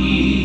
qui